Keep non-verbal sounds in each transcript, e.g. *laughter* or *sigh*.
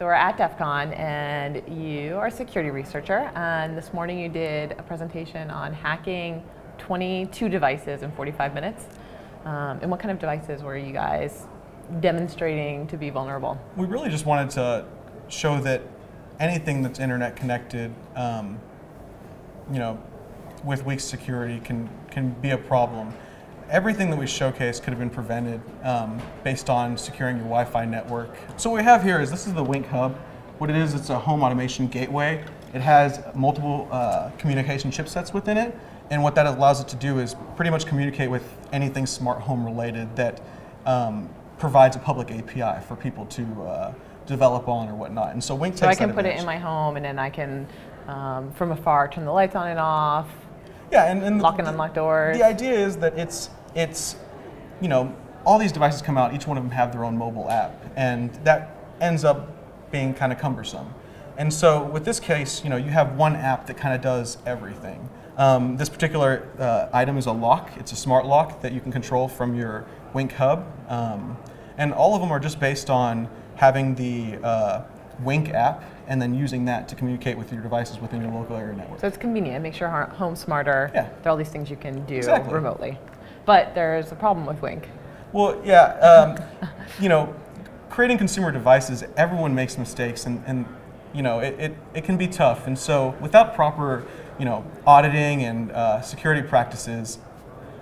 So we're at DEF CON and you are a security researcher and this morning you did a presentation on hacking 22 devices in 45 minutes. Um, and what kind of devices were you guys demonstrating to be vulnerable? We really just wanted to show that anything that's internet connected, um, you know, with weak security can, can be a problem. Everything that we showcased could have been prevented um, based on securing your Wi-Fi network. So what we have here is this is the Wink Hub. What it is, it's a home automation gateway. It has multiple uh, communication chipsets within it, and what that allows it to do is pretty much communicate with anything smart home related that um, provides a public API for people to uh, develop on or whatnot. And so Wink takes advantage. So I can put it in my home and then I can, um, from afar, turn the lights on and off, Yeah, and, and lock and unlock doors. The idea is that it's it's you know all these devices come out, each one of them have their own mobile app, and that ends up being kind of cumbersome. And so with this case, you know, you have one app that kind of does everything. Um, this particular uh, item is a lock. It's a smart lock that you can control from your Wink hub, um, and all of them are just based on having the uh, Wink app and then using that to communicate with your devices within your local area network. So it's convenient. It makes your home smarter. Yeah. There are all these things you can do Exactly. remotely. But there's a problem with Wink. Well, yeah, um, you know, creating consumer devices, everyone makes mistakes, and, and you know, it, it, it can be tough. And so, without proper, you know, auditing and uh, security practices,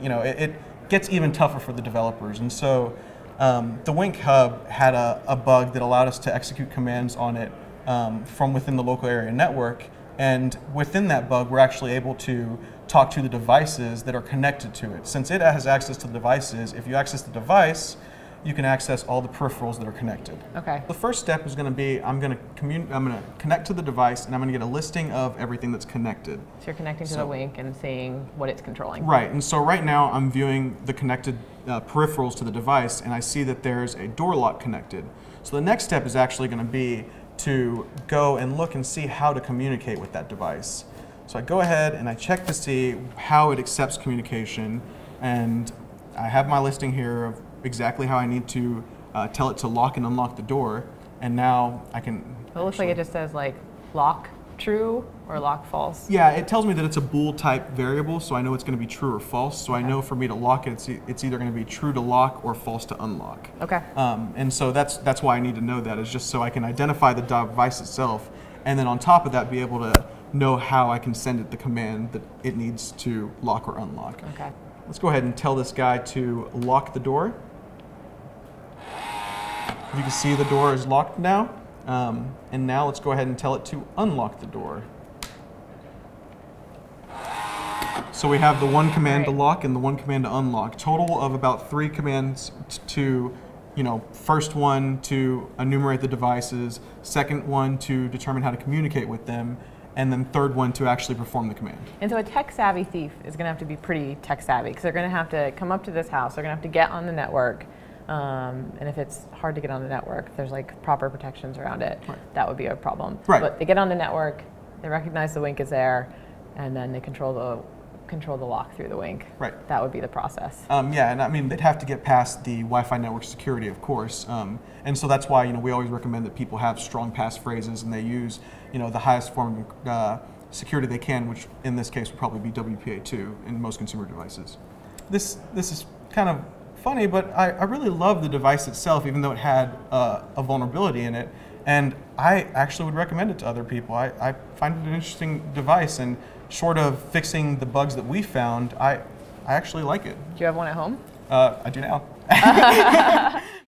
you know, it, it gets even tougher for the developers. And so, um, the Wink Hub had a, a bug that allowed us to execute commands on it um, from within the local area network. And within that bug, we're actually able to talk to the devices that are connected to it. Since it has access to the devices, if you access the device, you can access all the peripherals that are connected. Okay. The first step is going to be I'm going to I'm going to connect to the device and I'm going to get a listing of everything that's connected. So you're connecting to the So- Wink and seeing what it's controlling. Right, and so right now I'm viewing the connected uh, peripherals to the device and I see that there's a door lock connected. So the next step is actually going to be to go and look and see how to communicate with that device. So I go ahead and I check to see how it accepts communication and I have my listing here of exactly how I need to uh, tell it to lock and unlock the door and now I can it looks like it just says like lock true or lock false. Yeah, it tells me that it's a bool type variable, so I know it's going to be true or false. So I know for me to lock it, it's, e- it's either going to be true to lock or false to unlock. Okay. Um, and so that's that's why I need to know that is just so I can identify the device itself, and then on top of that, be able to know how I can send it the command that it needs to lock or unlock. Okay. Let's go ahead and tell this guy to lock the door. You can see the door is locked now. Um, and now let's go ahead and tell it to unlock the door. So we have the one command to lock and the one command to unlock. Total of about three commands to, you know, first one to enumerate the devices, second one to determine how to communicate with them, and then third one to actually perform the command. And so a tech savvy thief is going to have to be pretty tech savvy because they're going to have to come up to this house. They're going to have to get on the network. Um, and if it's hard to get on the network, there's like proper protections around it. Right. That would be a problem. Right. But they get on the network, they recognize the wink is there, and then they control the control the lock through the wink. Right. That would be the process. Um, yeah, and I mean they'd have to get past the Wi-Fi network security, of course, um, and so that's why you know we always recommend that people have strong passphrases and they use you know the highest form of uh, security they can, which in this case would probably be WPA2 in most consumer devices. This this is kind of funny, but I, I really love the device itself, even though it had uh, a vulnerability in it, and I actually would recommend it to other people. I, I find it an interesting device, and short of fixing the bugs that we found, I I actually like it. Do you have one at home? Uh, I do now. *laughs* *laughs*